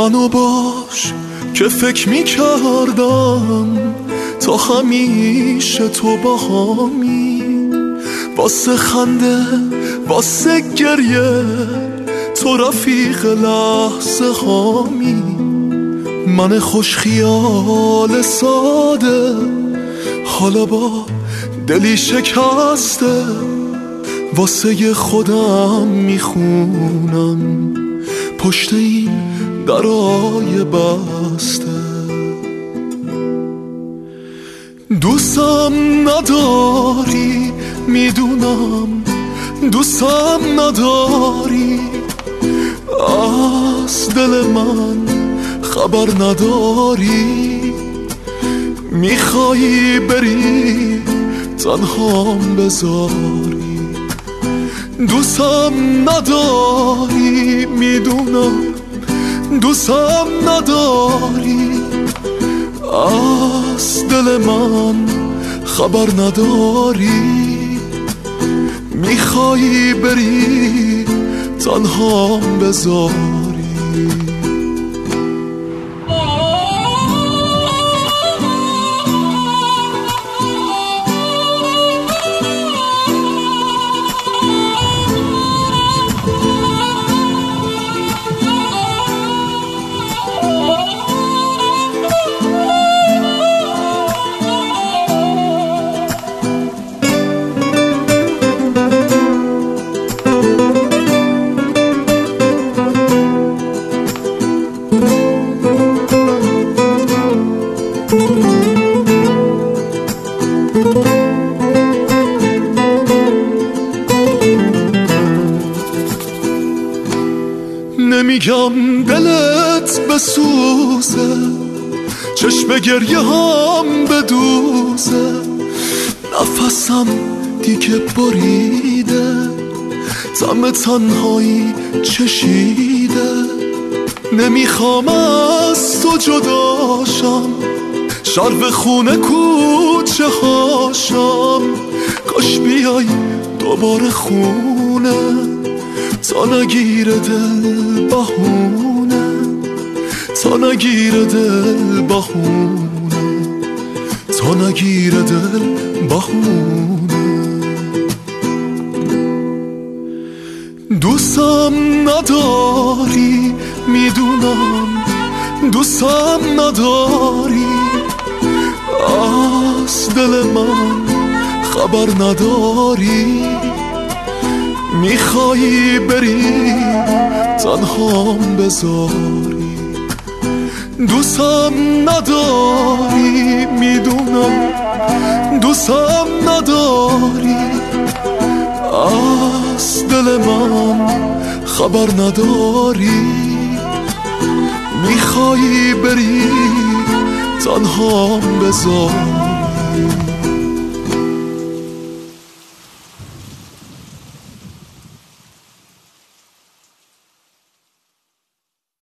منو باش که فکر می کردم تا همیشه تو با همی واسه خنده واسه گریه تو رفیق لحظه هامی. من خوش خیال ساده حالا با دلی شکسته واسه خودم می‌خونم. پشت این درای بسته. دوستم نداری می‌دونم دوستم نداری. از دل من خبر نداری. میخوایی بری تنهام بذاری. دوستم نداری می‌دونم دوستم نداری؟ از دل من خبر نداری؟ میخوایی بری تنهام بذاری؟ نمیگم دلت بسوزه چشم گریه هم بدوزه. نفسم دیگه بریده تم تنهایی چشیده. نمی‌خوام از تو جداشم شرب خونه کوچه هاشم. کاش بیای دوباره خونه. تا نگیره دل بهونه. تا نگیره دل بهونه. تا نگیره دل بهونه. دوستم نداری می‌دونم. دوستم نداری. از دل من خبر نداری. میخوایی بری تنهام بذاری. دوستم نداری می‌دونم دوستم نداری. از دل من خبر نداری. میخوایی بری تنهام بذاری